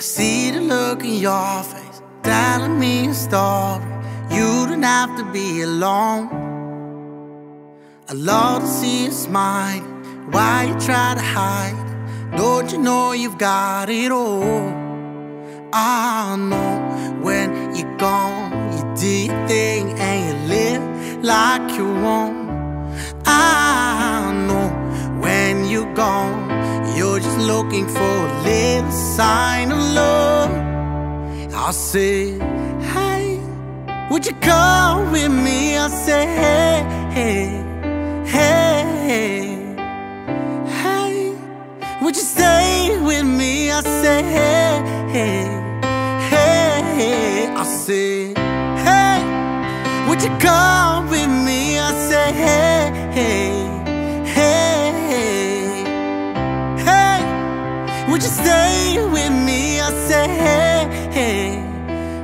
I see the look in your face, telling me a story. You don't have to be alone. I love to see you smile. Why you try to hide? Don't you know you've got it all? Ah, I know when you're gone, you do your thing and you live like you want. Looking for a little sign of love. I say, hey, would you come with me? I say, hey, hey, hey, hey, would you stay with me? I say, hey, hey, hey, I say, hey, would you come with me? I say, hey, hey, hey, would you stay with me? I say, hey, hey,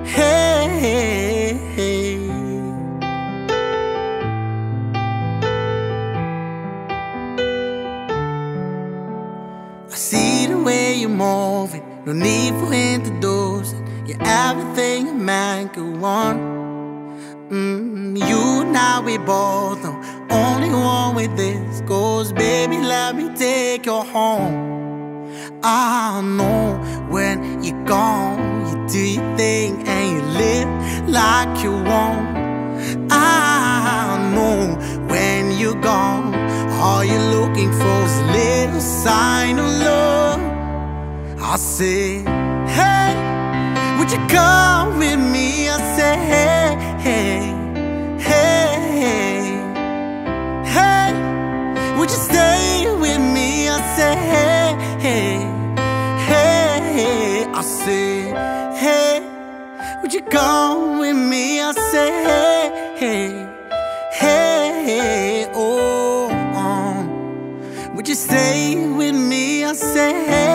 hey, hey. I see the way you're moving, no need for introducing. You're everything a man could want. Mm, you and I, we both know only one with this goes, baby. Let me take you home. I know when you're gone, you do your thing and you live like you want. I know when you're gone, all you're looking for is a little sign of love. I say, hey, would you come with me? I say, hey, hey, hey, hey, hey, would you stay with me? I say, hey, hey, hey, I say, hey, would you come with me? I say, hey, hey, hey, oh, um, would you stay with me? I say, hey.